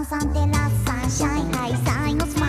ンサンテラッサンシャイハイサイのスマ